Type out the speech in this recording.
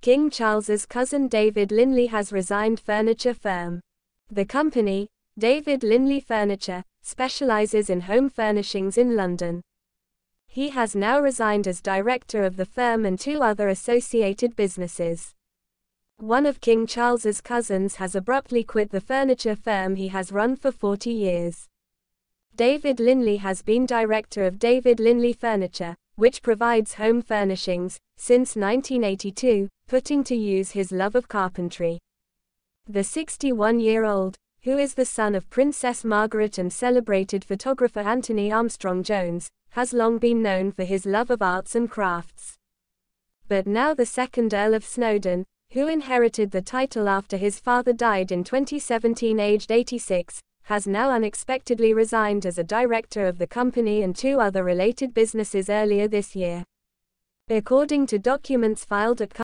King Charles's cousin David Linley has resigned furniture firm. The company, David Linley Furniture, specializes in home furnishings in London. He has now resigned as director of the firm and two other associated businesses. One of King Charles's cousins has abruptly quit the furniture firm he has run for 40 years. David Linley has been director of David Linley Furniture, which provides home furnishings, since 1982, putting to use his love of carpentry. The 61 year old, who is the son of Princess Margaret and celebrated photographer Antony Armstrong Jones, has long been known for his love of arts and crafts. But now the second Earl of Snowdon, who inherited the title after his father died in 2017 aged 86, has now unexpectedly resigned as a director of the company and two other related businesses earlier this year. According to documents filed at